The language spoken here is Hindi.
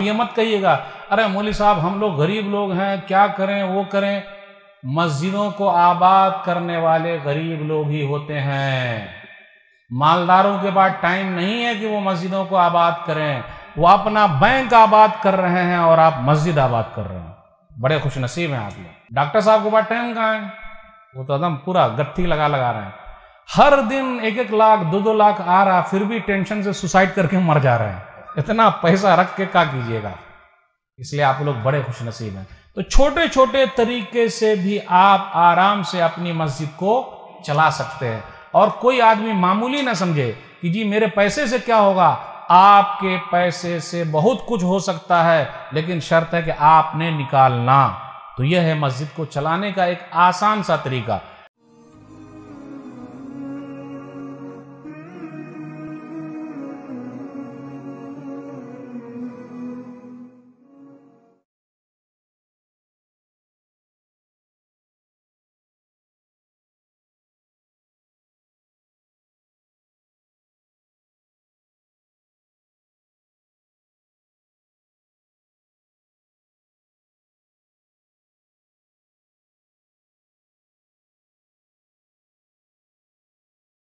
ये मत कहिएगा, अरे मौली साहब, हम लोग गरीब लोग हैं, क्या करें, वो करें। मस्जिदों को आबाद करने वाले गरीब लोग ही होते हैं। मालदारों के पास टाइम नहीं है कि वो मस्जिदों को आबाद करें। वो अपना बैंक आबाद कर रहे हैं और आप मस्जिद आबाद कर रहे हैं। बड़े खुश नसीब हैं आप लोग। डॉक्टर साहब के पास टाइम कहाँ है? वो तो एकदम पूरा गत्थी लगा लगा रहे हैं। हर दिन एक एक लाख, दो दो लाख आ रहा, फिर भी टेंशन से सुसाइड करके मर जा रहे हैं। इतना पैसा रख के क्या कीजिएगा? इसलिए आप लोग बड़े खुश नसीब हैं। तो छोटे छोटे तरीके से भी आप आराम से अपनी मस्जिद को चला सकते हैं। और कोई आदमी मामूली ना समझे कि जी मेरे पैसे से क्या होगा? आपके पैसे से बहुत कुछ हो सकता है, लेकिन शर्त है कि आपने निकालना। तो यह है मस्जिद को चलाने का एक आसान सा तरीका।